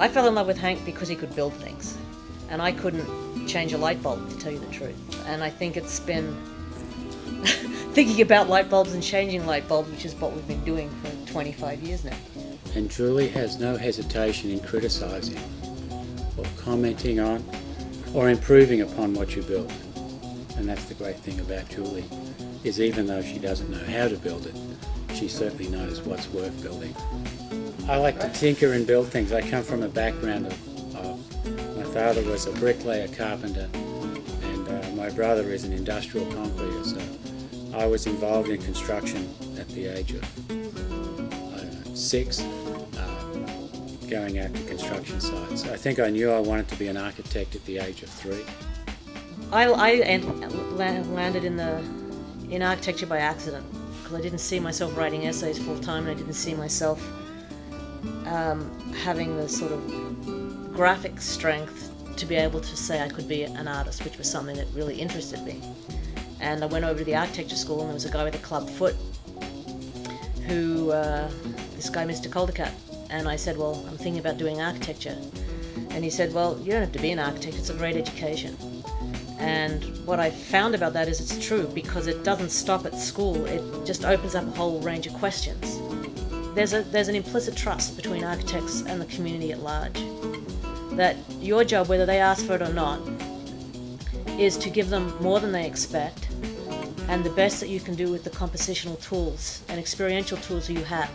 I fell in love with Hank because he could build things, and I couldn't change a light bulb, to tell you the truth. And I think it's been thinking about light bulbs and changing light bulbs, which is what we've been doing for 25 years now. And Julie has no hesitation in criticising or commenting on or improving upon what you build. And that's the great thing about Julie, is even though she doesn't know how to build it, she certainly knows what's worth building. I like to tinker and build things. I come from a background of, of my father was a bricklayer carpenter and uh, my brother is an industrial concreter, so I was involved in construction at the age of six, um, going out to construction sites. I think I knew I wanted to be an architect at the age of three. I, I landed in the in architecture by accident because I didn't see myself writing essays full time, and I didn't see myself um, having the sort of graphic strength to be able to say I could be an artist, which was something that really interested me. And I went over to the architecture school, and there was a guy with a club foot who, uh, this guy, Mr. Caldecat, and I said, Well, I'm thinking about doing architecture. And he said, Well, you don't have to be an architect, it's a great education. And what I found about that is it's true because it doesn't stop at school, it just opens up a whole range of questions. There's, a, there's an implicit trust between architects and the community at large. That your job, whether they ask for it or not, is to give them more than they expect and the best that you can do with the compositional tools and experiential tools that you have.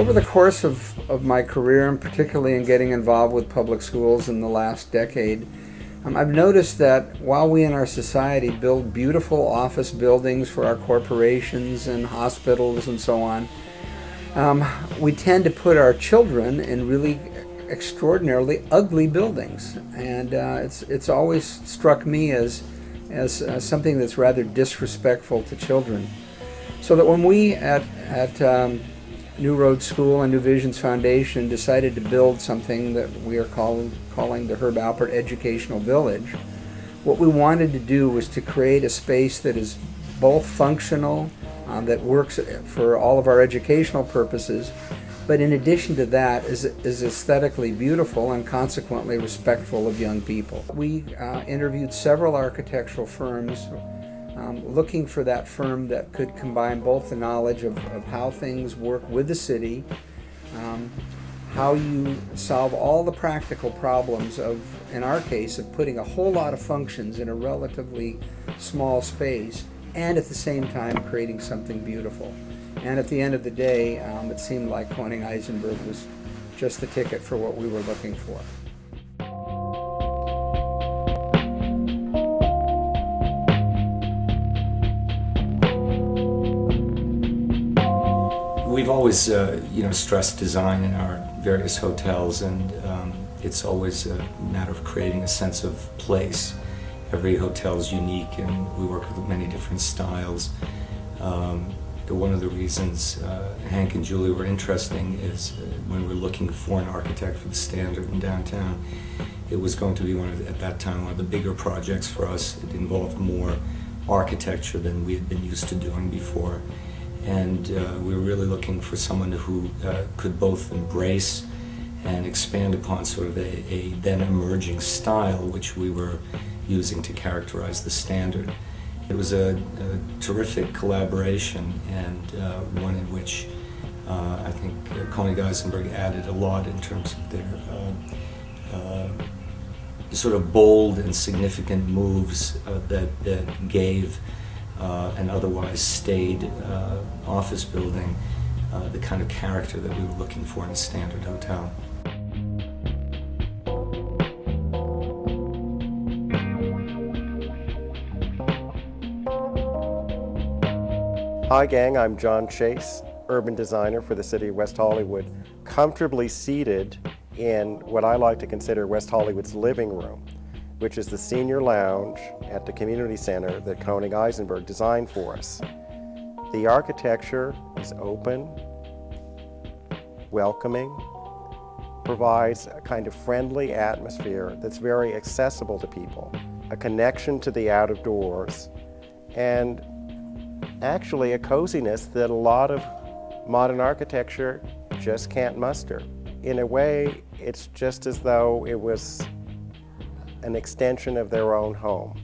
Over the course of, of my career, and particularly in getting involved with public schools in the last decade, um, I've noticed that while we in our society build beautiful office buildings for our corporations and hospitals and so on, um, we tend to put our children in really extraordinarily ugly buildings. And uh, it's, it's always struck me as, as uh, something that's rather disrespectful to children. So that when we at, at um, New Roads School and New Visions Foundation decided to build something that we are call, calling the Herb Alpert Educational Village. What we wanted to do was to create a space that is both functional, uh, that works for all of our educational purposes, but in addition to that is, is aesthetically beautiful and consequently respectful of young people. We uh, interviewed several architectural firms um, looking for that firm that could combine both the knowledge of, of how things work with the city, um, how you solve all the practical problems of, in our case, of putting a whole lot of functions in a relatively small space, and at the same time creating something beautiful. And at the end of the day, um, it seemed like Koning Eizenberg was just the ticket for what we were looking for. We've always, uh, you know, stressed design in our various hotels, and um, it's always a matter of creating a sense of place. Every hotel is unique, and we work with many different styles. Um, one of the reasons uh, Hank and Julie were interesting is uh, when we're looking for an architect for the standard in downtown, it was going to be one of at that time one of the bigger projects for us. It involved more architecture than we had been used to doing before and uh, we were really looking for someone who uh, could both embrace and expand upon sort of a, a, then emerging style which we were using to characterize the standard. It was a, a terrific collaboration and uh, one in which uh, I think uh, Koning Eizenberg added a lot in terms of their uh, sort of bold and significant moves that, that gave uh, an otherwise staid uh, office building, uh, the kind of character that we were looking for in a standard hotel. Hi gang, I'm John Chase, urban designer for the city of West Hollywood, comfortably seated in what I like to consider West Hollywood's living room which is the senior lounge at the community center that Koning Eizenberg designed for us. The architecture is open, welcoming, provides a kind of friendly atmosphere that's very accessible to people, a connection to the out of doors, and actually a coziness that a lot of modern architecture just can't muster. In a way, it's just as though it was an extension of their own home.